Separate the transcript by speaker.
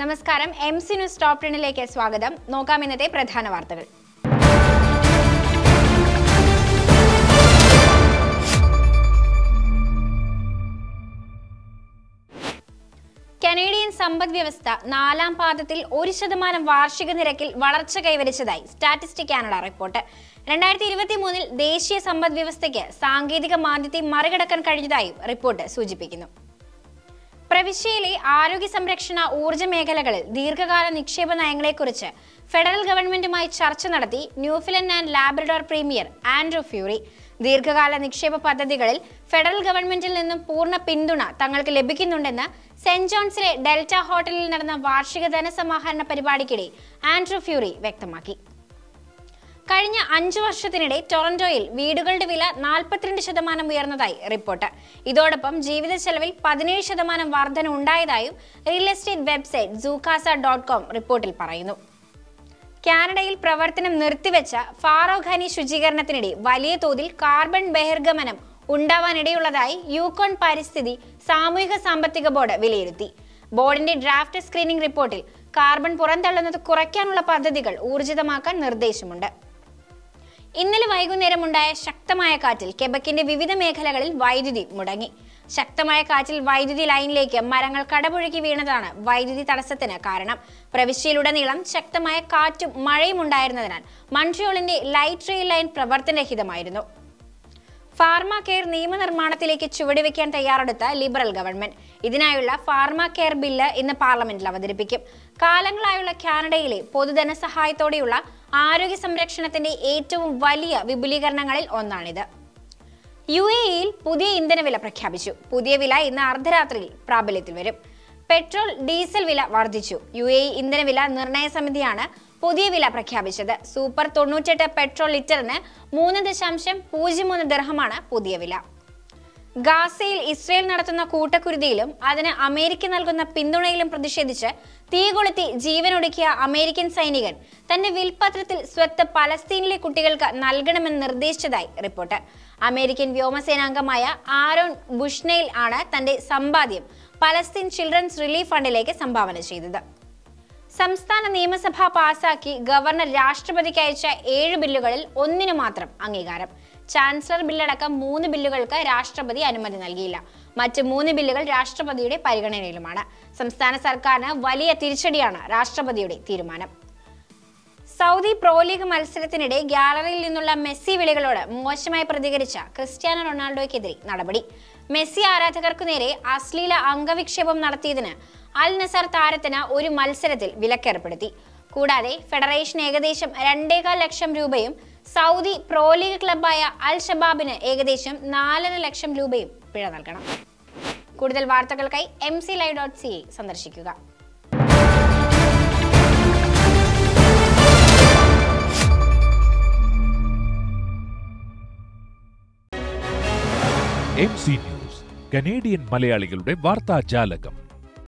Speaker 1: നമസ്കാരം. M C news top ടെണിലേക്ക് സ്വാഗതം. നോക്കാം ഇന്നത്തെ പ്രധാന വാർത്തകൾ. കനേഡിയൻ സമ്പദ് വ്യവസ്ഥ നാലാം പാദത്തിൽ ഒരു ശതമാനം വാർഷിക നിരക്കിൽ വളർച്ച കൈവരിച്ചതായി സ്റ്റാറ്റിസ്റ്റിക് കാനഡ റിപ്പോർട്ട്. രണ്ടായിരത്തി ഇരുപത്തി മൂന്നിൽ ദേശീയ സമ്പദ് വ്യവസ്ഥയ്ക്ക് സാങ്കേതിക മാന്ദ്യത്തെ മറികടക്കാൻ കഴിഞ്ഞതായും റിപ്പോർട്ട് സൂചിപ്പിക്കുന്നു. പ്രവിശ്യയിലെ ആരോഗ്യ സംരക്ഷണ ഊർജ മേഖലകളിൽ ദീർഘകാല നിക്ഷേപ നയങ്ങളെക്കുറിച്ച് ഫെഡറൽ ഗവൺമെന്റുമായി ചർച്ച നടത്തി Newfoundland and Labrador premier Andrew Furey. ദീർഘകാല നിക്ഷേപ പദ്ധതികളിൽ ഫെഡറൽ ഗവൺമെന്റിൽ നിന്നും പൂർണ പിന്തുണ തങ്ങൾക്ക് ലഭിക്കുന്നുണ്ടെന്ന് സെന്റ് ജോൺസിലെ ഡെൽറ്റ ഹോട്ടലിൽ നടന്ന വാർഷിക ധനസമാഹരണ പരിപാടിക്കിടെ ആൻഡ്രൂ ഫ്യൂറി വ്യക്തമാക്കി. കഴിഞ്ഞ അഞ്ചു വർഷത്തിനിടെ ടൊറന്റോയിൽ വീടുകളുടെ വില നാൽപ്പത്തിരണ്ട് ശതമാനം ഉയർന്നതായി റിപ്പോർട്ട്. ഇതോടൊപ്പം ജീവിത ചെലവിൽ പതിനേഴ് ശതമാനം വർധന ഉണ്ടായതായും real estate website Zoocasa dot com റിപ്പോർട്ടിൽ പറയുന്നു. കാനഡയിൽ പ്രവർത്തനം നിർത്തിവെച്ച ഫാറോ ഖനി ശുചീകരണത്തിനിടെ വലിയ തോതിൽ കാർബൺ ബഹിർഗമനം ഉണ്ടാവാനിടയുള്ളതായി യൂക്കോൺ പരിസ്ഥിതി സാമൂഹിക സാമ്പത്തിക ബോർഡ് വിലയിരുത്തി. ബോർഡിന്റെ ഡ്രാഫ്റ്റ് സ്ക്രീനിംഗ് റിപ്പോർട്ടിൽ കാർബൺ പുറന്തള്ളുന്നത് കുറയ്ക്കാനുള്ള പദ്ധതികൾ ഊർജിതമാക്കാൻ നിർദ്ദേശമുണ്ട്. ഇന്നലെ വൈകുന്നേരം ഉണ്ടായ ശക്തമായ കാറ്റിൽ കെബക്കിന്റെ വിവിധ മേഖലകളിൽ വൈദ്യുതി മുടങ്ങി. ശക്തമായ കാറ്റിൽ വൈദ്യുതി ലൈനിലേക്ക് മരങ്ങൾ കടപുഴകി വീണതാണ് വൈദ്യുതി തടസ്സത്തിന് കാരണം. പ്രവിശ്യയിലുടനീളം ശക്തമായ കാറ്റും മഴയും ഉണ്ടായിരുന്നതിനാൽ മൺട്രിയോളിന്റെ ലൈറ്റ് റെയിൽ ലൈൻ പ്രവർത്തനരഹിതമായിരുന്നു. ഫാർമ കെയർ നിയമനിർമ്മാണത്തിലേക്ക് ചുവടുവെക്കാൻ തയ്യാറെടുത്ത ലിബറൽ ഗവൺമെന്റ്. ഇതിനായുള്ള ഫാർമ കെയർ ബില്ല് ഇന്ന് പാർലമെന്റിൽ അവതരിപ്പിക്കും. കാലങ്ങളായുള്ള കാനഡയിലെ പൊതുധന സഹായത്തോടെയുള്ള ആരോഗ്യ സംരക്ഷണത്തിന്റെ ഏറ്റവും വലിയ വിപുലീകരണങ്ങളിൽ ഒന്നാണിത്. യു എ ഇയിൽ പുതിയ ഇന്ധനവില പ്രഖ്യാപിച്ചു. പുതിയ വില ഇന്ന് അർദ്ധരാത്രിയിൽ പ്രാബല്യത്തിൽ വരും. പെട്രോൾ ഡീസൽ വില വർദ്ധിച്ചു. യു എ ഇന്ധനവില നിർണയ സമിതിയാണ് പുതിയ വില പ്രഖ്യാപിച്ചത്. സൂപ്പർ തൊണ്ണൂറ്റെട്ട് പെട്രോൾ ലിറ്ററിന് മൂന്ന് ദശാംശം പൂജ്യം മൂന്ന് ദർഹമാണ് പുതിയ വില. ഗാസയിൽ ഇസ്രയേൽ നടത്തുന്ന കൂട്ടക്കുരുതിയിലും അതിന് അമേരിക്ക നൽകുന്ന പിന്തുണയിലും പ്രതിഷേധിച്ച് തീ കൊളുത്തി ജീവനൊടുക്കിയ അമേരിക്കൻ സൈനികൻ തന്റെ വിൽപത്രത്തിൽ സ്വത്ത് പലസ്തീനിലെ കുട്ടികൾക്ക് നൽകണമെന്ന് നിർദ്ദേശിച്ചതായി റിപ്പോർട്ട്. അമേരിക്കൻ വ്യോമസേനാംഗമായ ആരോൺ ബുഷ്നെയിൽ ആണ് തന്റെ സമ്പാദ്യം പലസ്തീൻ ചിൽഡ്രൻസ് റിലീഫ് ഫണ്ടിലേക്ക് സംഭാവന ചെയ്തത്. സംസ്ഥാന നിയമസഭ പാസാക്കി ഗവർണർ രാഷ്ട്രപതിക്ക് അയച്ച ഏഴ് ബില്ലുകളിൽ ഒന്നിനു മാത്രം അംഗീകാരം. ചാൻസലർ ബില്ലടക്കം മൂന്ന് ബില്ലുകൾക്ക് രാഷ്ട്രപതി അനുമതി നൽകിയില്ല. മറ്റ് മൂന്ന് ബില്ലുകൾ രാഷ്ട്രപതിയുടെ പരിഗണനയിലുമാണ്. സംസ്ഥാന സർക്കാരിന് വലിയ തിരിച്ചടിയാണ് രാഷ്ട്രപതിയുടെ തീരുമാനം. സൗദി പ്രോ ലീഗ് മത്സരത്തിനിടെ ഗ്യാലറിയിൽ നിന്നുള്ള മെസ്സി വിളികളോട് മോശമായി പ്രതികരിച്ച ക്രിസ്ത്യാനോ റൊണാൾഡോയ്ക്കെതിരെ നടപടി. മെസ്സി ആരാധകർക്കു നേരെ അശ്ലീല അംഗവിക്ഷേപം നടത്തിയതിന് അൽ നസർ താരത്തിന് ഒരു മത്സരത്തിൽ വിലക്കേർപ്പെടുത്തി. കൂടാതെ ഫെഡറേഷൻ ഏകദേശം രണ്ടേകാൽ ലക്ഷം രൂപയും സൗദി പ്രോ ലീഗ് ക്ലബായ അൽ ഷബാബിന് ഏകദേശം നാലര ലക്ഷം രൂപയും പിഴ നൽകണം. കൂടുതൽ വാർത്തകൾക്കായി M C live dot C സന്ദർശിക്കുക.
Speaker 2: എം സി ന്യൂസ് കനേഡിയൻ മലയാളികളുടെ വാർത്താ ജാലകം